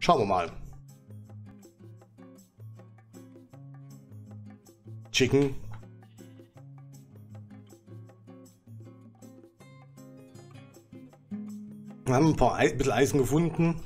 Schauen wir mal. Chicken. Wir haben ein paar ein bisschen Eisen gefunden.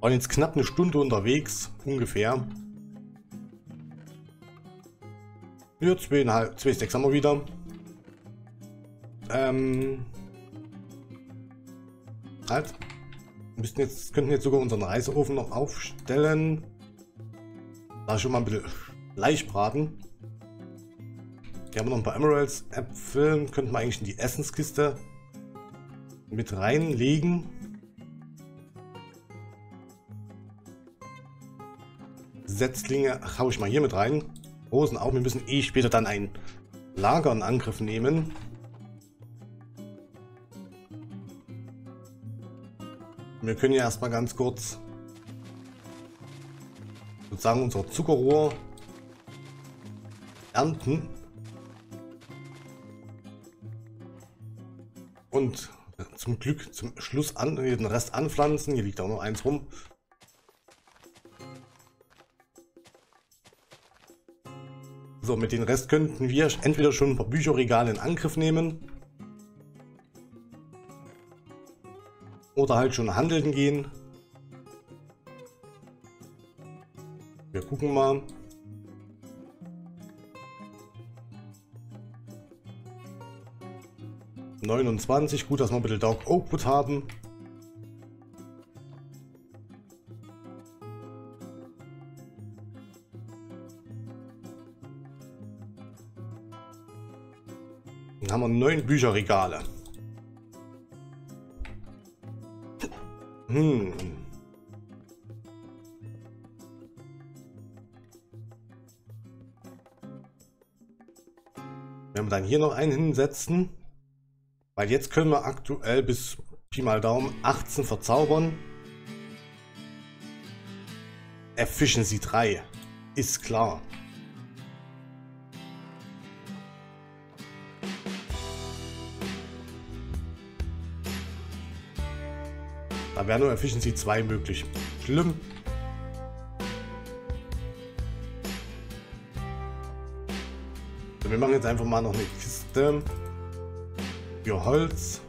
Waren jetzt knapp eine Stunde unterwegs, ungefähr. Ja, zweieinhalb, zwei Stacks haben wir wieder. Ähm. Halt. Müssten jetzt, könnten jetzt sogar unseren Reiseofen noch aufstellen. Da schon mal ein bisschen Fleisch braten. Hier haben wir noch ein paar Emeralds. Äpfel könnten wir eigentlich in die Essenskiste mit reinlegen. Setzlinge haue ich mal hier mit rein. Rosen auch. Wir müssen eh später dann ein Lager in Angriff nehmen. Wir können ja erstmal ganz kurz sozusagen unser Zuckerrohr ernten. Und zum Glück zum Schluss an, den Rest anpflanzen. Hier liegt auch noch eins rum. So, mit dem Rest könnten wir entweder schon ein paar Bücherregale in Angriff nehmen. Oder halt schon handeln gehen. Wir gucken mal. 29. Gut, dass wir ein bisschen Dark Output haben. Dann haben wir neun Bücherregale. Hm. Wenn wir dann hier noch einen hinsetzen. Weil jetzt können wir aktuell bis Pi mal Daumen 18 verzaubern. Efficiency 3. Ist klar. Wäre nur Efficiency 2 möglich. Schlimm. wir machen jetzt einfach mal noch eine Kiste für Holz.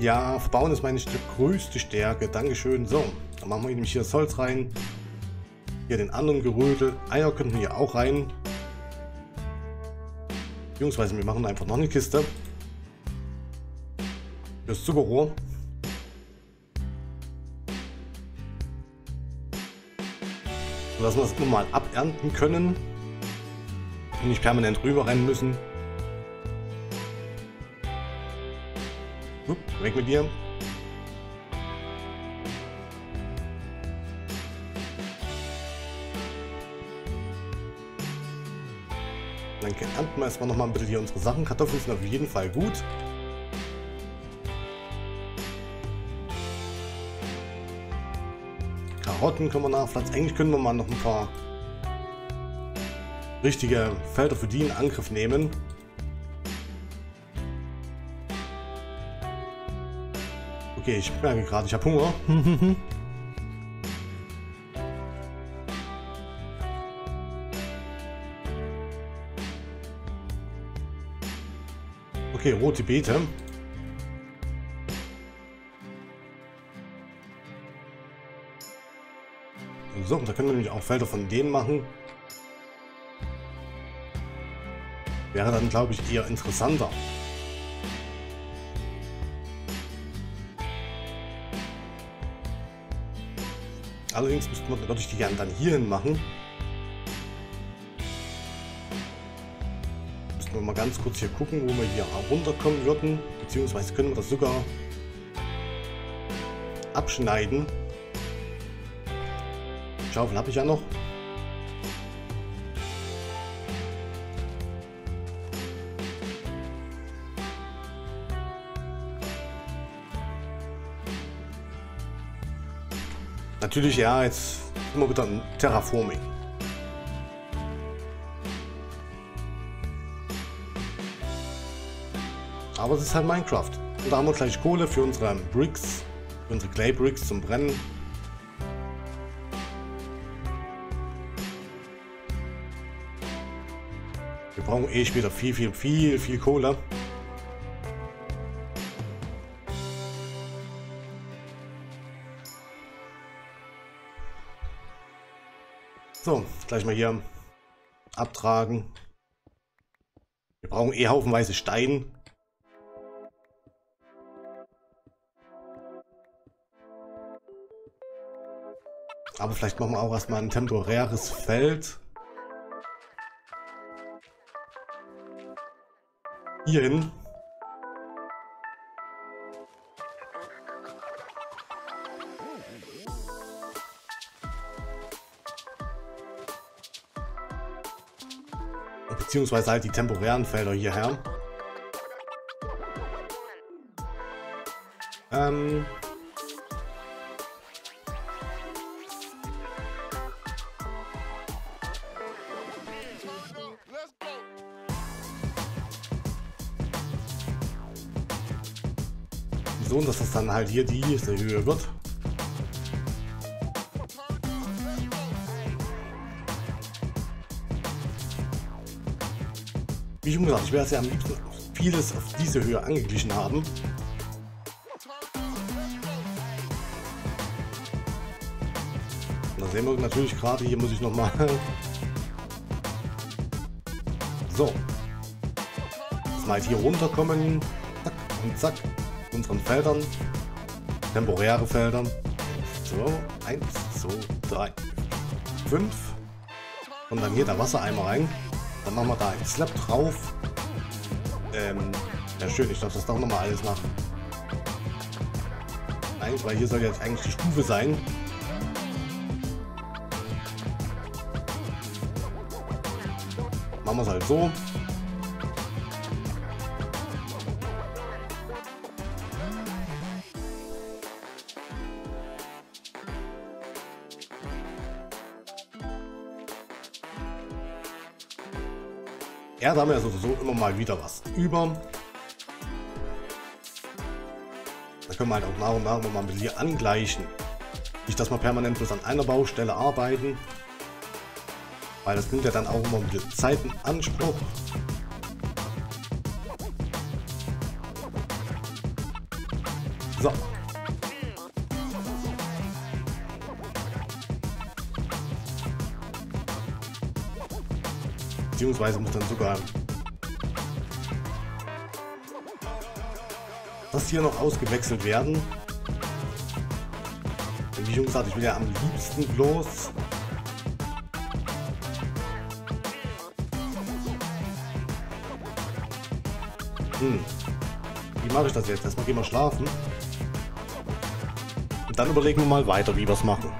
Ja, verbauen ist meine größte Stärke. Dankeschön. So, dann machen wir nämlich hier das Holz rein. Hier den anderen Gerödel. Eier könnten hier auch rein. Beziehungsweise wir machen einfach noch eine Kiste. Das Zuckerrohr. dass wir das mal abernten können und nicht permanent rüber rennen müssen. Upp, weg mit dir. Dann ernten wir erstmal noch mal ein bisschen hier unsere Sachen. Kartoffeln sind auf jeden Fall gut. Karotten können wir nachpflanzen. Eigentlich können wir mal noch ein paar richtige Felder für die in Angriff nehmen. Okay, ich merke gerade, ich habe Hunger. okay, rote Beete. So, da können wir nämlich auch Felder von denen machen. Wäre dann, glaube ich, eher interessanter. Allerdings müssten wir natürlich die gerne dann hierhin machen. Wir mal ganz kurz hier gucken, wo wir hier runterkommen würden. Beziehungsweise können wir das sogar abschneiden. Schaufel habe ich ja noch. Natürlich, ja, jetzt immer wieder ein Terraforming. Aber es ist halt Minecraft. Und da haben wir gleich Kohle für unsere Bricks, für unsere Clay Bricks zum Brennen. Wir brauchen eh später viel, viel, viel, viel Kohle. So, gleich mal hier abtragen. Wir brauchen eh haufenweise Stein. Aber vielleicht machen wir auch erstmal ein temporäres Feld. Hierhin. Beziehungsweise halt die temporären Felder hierher. Ähm, dann halt hier diese Höhe wird. Wie schon gesagt, ich werde ja am liebsten vieles auf diese Höhe angeglichen haben. Da sehen wir natürlich gerade, hier muss ich nochmal... so. Jetzt mal hier runterkommen. Zack und zack unseren Feldern. Temporäre Felder. So, 1, 2, 3, 5. Und dann hier der Wassereimer rein. Dann machen wir da ein Slab drauf. Ähm, ja schön, ich darf das doch nochmal alles machen. Eigentlich, weil hier soll jetzt eigentlich die Stufe sein. Machen wir es halt so. Ja, da haben wir sowieso immer mal wieder was über. Da können wir halt auch nach und nach mal ein bisschen angleichen. Nicht, dass wir permanent bloß an einer Baustelle arbeiten. Weil das nimmt ja dann auch immer ein bisschen Zeit in Anspruch. So, Beziehungsweise muss dann sogar das hier noch ausgewechselt werden. wie schon gesagt, ich will ja am liebsten bloß Hm. Wie mache ich das jetzt? Erstmal gehen wir schlafen. Und dann überlegen wir mal weiter, wie wir es machen.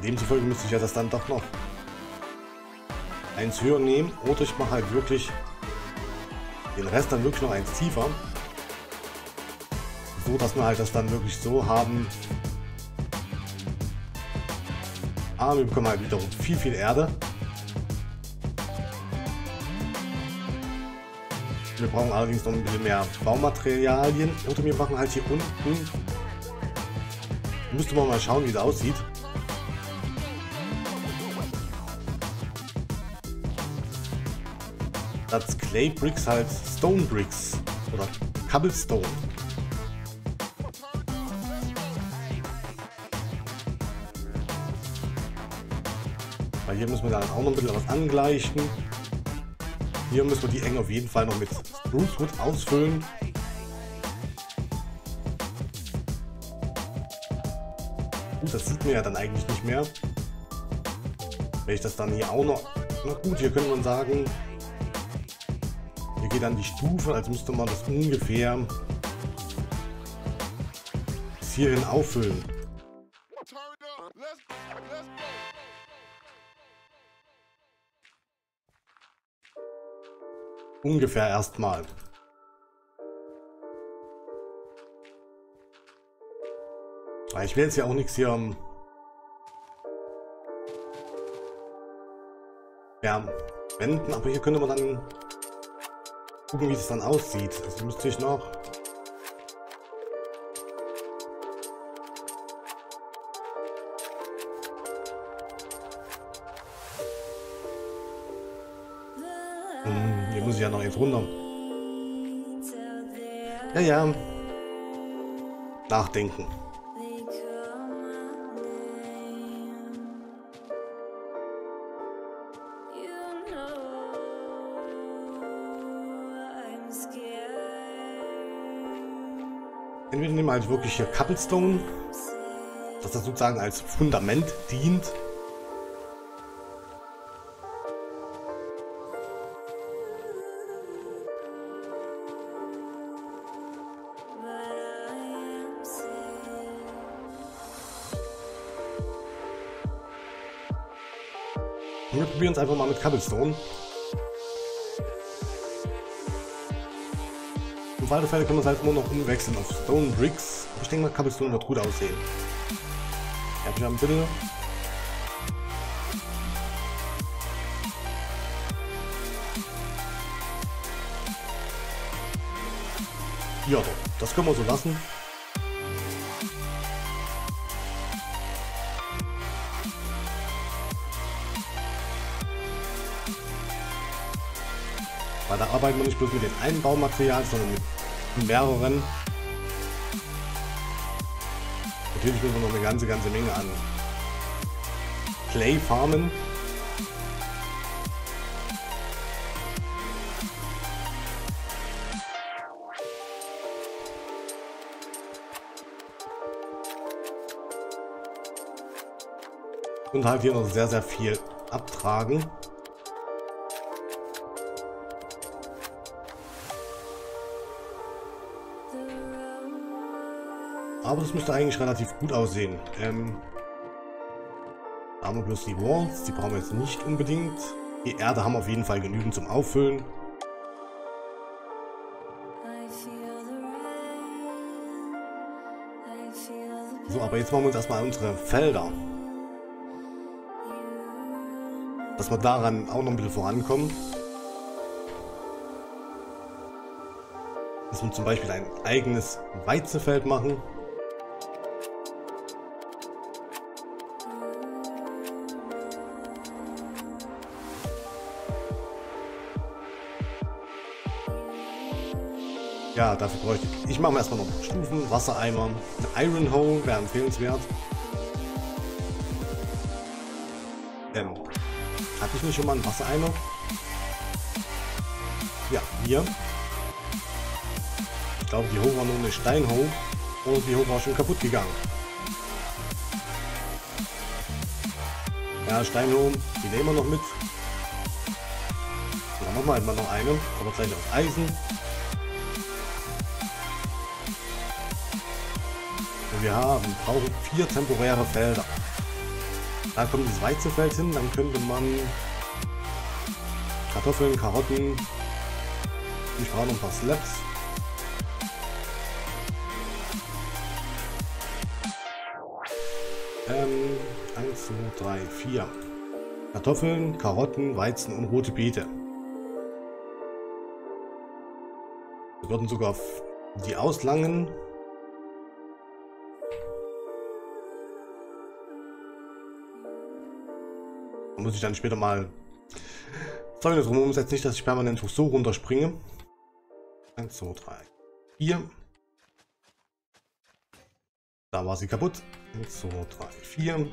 Demzufolge müsste ich ja das dann doch noch eins höher nehmen oder ich mache halt wirklich den Rest dann wirklich noch eins tiefer. So, dass wir halt das dann wirklich so haben. Ah, wir bekommen halt wiederum viel, viel Erde. Wir brauchen allerdings noch ein bisschen mehr Baumaterialien. Oder wir machen halt hier unten. Müsste man mal schauen, wie es aussieht. Statt Clay Bricks halt Stone Bricks oder Cobblestone. Weil hier müssen wir dann auch noch ein bisschen was angleichen. Hier müssen wir die Enge auf jeden Fall noch mit Spruce ausfüllen. Gut, das sieht man ja dann eigentlich nicht mehr. Wenn ich das dann hier auch noch... Na gut, hier könnte man sagen, geht dann die Stufe, als müsste man das ungefähr bis hierhin auffüllen. Ungefähr erstmal. Ich will jetzt ja auch nichts hier ähm, ja, wenden, aber hier könnte man dann gucken, wie es dann aussieht. Also müsste ich noch Hm, hier muss ich ja noch jetzt runter. Ja, ja. Nachdenken. Wirklich hier Cobblestone, dass das sozusagen als Fundament dient. Wir probieren es einfach mal mit Cobblestone. Der Fälle können wir halt nur noch umwechseln auf Stone Bricks. Ich denke mal, Cobblestone wird gut aussehen. Ja, ich ein bisschen. Ja, doch. Das können wir so lassen. Arbeiten wir nicht bloß mit dem einen Baumaterial, sondern mit mehreren. Natürlich müssen wir noch eine ganze, ganze Menge an Clay farmen. Und halt hier noch sehr, sehr viel abtragen. Aber das müsste eigentlich relativ gut aussehen. Ähm, wir bloß die Walls, die brauchen wir jetzt nicht unbedingt. Die Erde haben wir auf jeden Fall genügend zum Auffüllen. So, aber jetzt machen wir uns erstmal unsere Felder. Dass wir daran auch noch ein bisschen vorankommen. Dass wir zum Beispiel ein eigenes Weizenfeld machen. Ja, dafür bräuchte ich. Ich mache mir erstmal noch Stufen, Wassereimer. Iron Hole wäre empfehlenswert. Ähm, hatte ich nicht schon mal einen Wassereimer? Ja, hier. Ich glaube, die Ho war nur eine Steinho und die Ho war schon kaputt gegangen. Ja, Steinho, die nehmen wir noch mit. Dann machen wir halt mal noch eine, aber gleich aus Eisen. Wir haben, brauchen vier temporäre Felder. Da kommt das Weizenfeld hin, dann könnte man Kartoffeln, Karotten, ich brauche noch ein paar Slabs. Ähm, 1, 2, 3, 4. Kartoffeln, Karotten, Weizen und rote Beete. Wir würden sogar die auslangen muss ich dann später mal Zeug drum umsetzen. Nicht, dass ich permanent so runterspringe. 1, 2, 3, 4. Da war sie kaputt. 1, 2, 3, 4.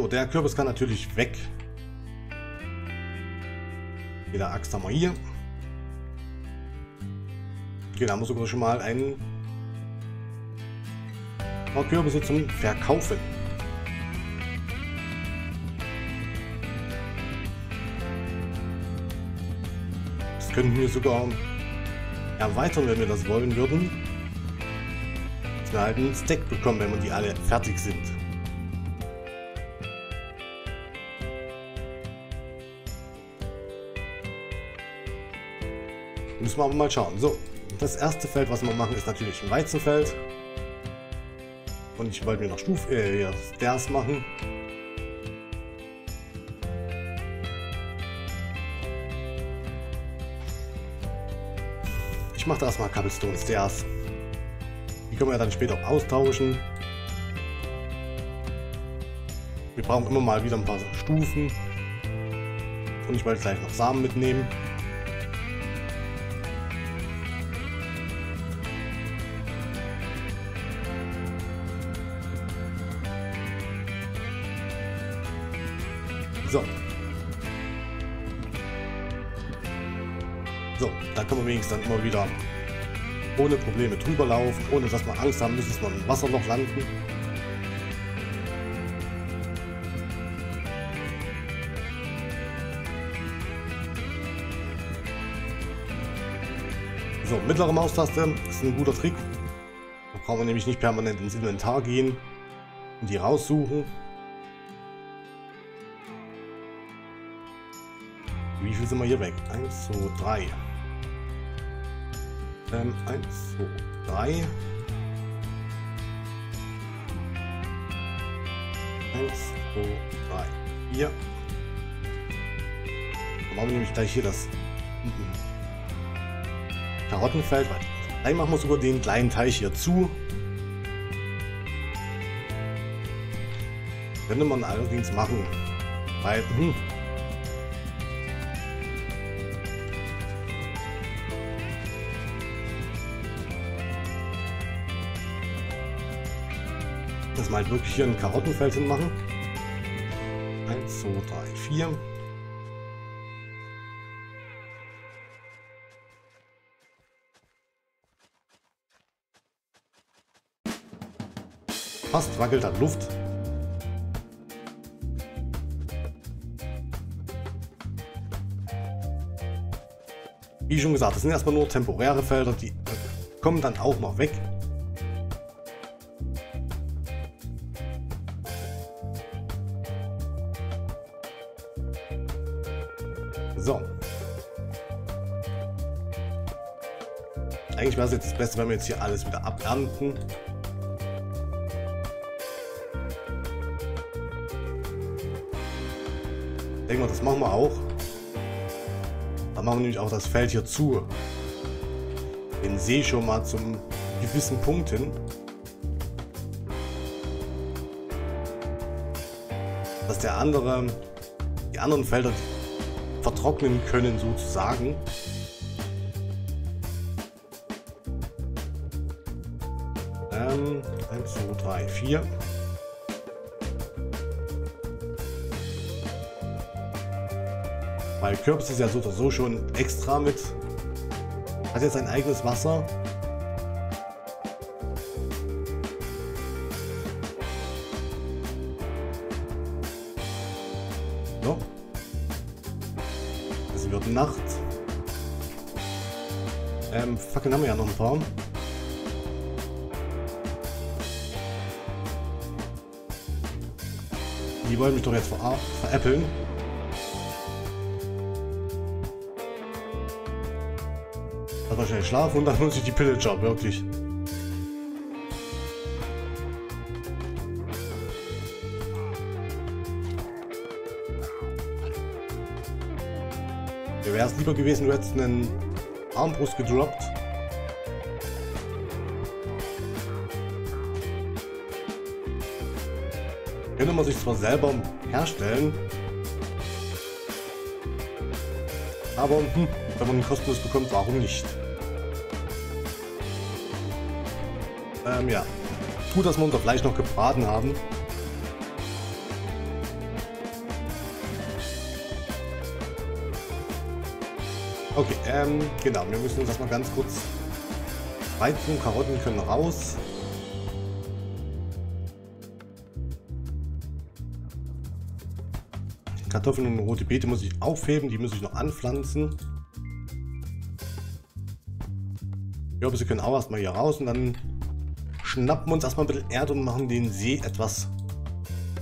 So, der Kürbis kann natürlich weg. Wieder Axt haben wir hier. Okay, da haben wir sogar schon mal einen paar Kürbisse zum Verkaufen. könnten wir sogar erweitern, wenn wir das wollen würden. Dass wir halt einen Stack bekommen, wenn wir die alle fertig sind. Müssen wir aber mal schauen. So, das erste Feld, was wir machen, ist natürlich ein Weizenfeld. Und ich wollte mir noch Stufe, äh, Stairs machen. Ich mache da erstmal Cobblestone Stairs. Die können wir dann später auch austauschen. Wir brauchen immer mal wieder ein paar Stufen. Und ich wollte gleich noch Samen mitnehmen. Da können wir wenigstens dann immer wieder ohne Probleme drüber laufen, ohne dass wir Angst haben müssen, dass wir im Wasserloch landen. So, mittlere Maustaste ist ein guter Trick. Da brauchen wir nämlich nicht permanent ins Inventar gehen und die raussuchen. Wie viel sind wir hier weg? 1, 2, 3. Ähm, 1, 2, 3. 1, 2, 3, 4. Dann machen wir nämlich gleich hier das Karottenfeld. Dann machen wir sogar den kleinen Teich hier zu. Könnte man allerdings machen. Weil, hm, dass wir wirklich hier ein Karottenfeld hinmachen. 1, 2, 3, 4. Fast wackelt an Luft. Wie schon gesagt, das sind erstmal nur temporäre Felder, die kommen dann auch noch weg. So. Eigentlich wäre es jetzt das Beste, wenn wir jetzt hier alles wieder abernten. Ich denke mal, das machen wir auch. Dann machen wir nämlich auch das Feld hier zu. Den See schon mal zum gewissen Punkt hin. Dass der andere, die anderen Felder, vertrocknen können sozusagen. Ähm, 1, 2, 3, 4. Weil Kürbis ist ja so oder so schon extra mit. Hat jetzt sein eigenes Wasser. Die wollen mich doch jetzt ver veräppeln. Hat wahrscheinlich schlafen und dann muss ich die Pillager, wirklich. Mir wäre es lieber gewesen, du hättest einen Armbrust gedroppt. Könnte man sich zwar selber herstellen, aber hm, wenn man ihn kostenlos bekommt, warum nicht? Ähm, ja. Gut, dass wir unser Fleisch noch gebraten haben. Okay, ähm, genau. Wir müssen uns erstmal ganz kurz Weizen, Karotten können raus. Kartoffeln und rote Beete muss ich aufheben, die muss ich noch anpflanzen. Ich hoffe, sie können auch erstmal hier raus und dann schnappen wir uns erstmal ein bisschen Erde und machen den See etwas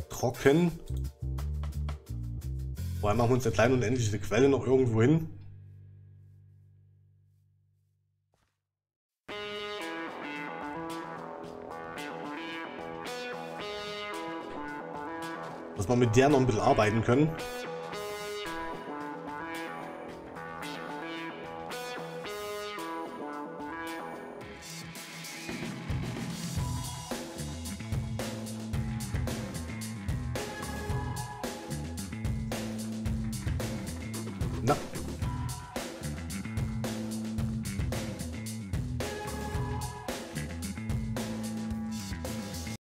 trocken. Vor allem machen wir uns eine kleine unendliche Quelle noch irgendwo hin. Dass mit der noch ein bisschen arbeiten können.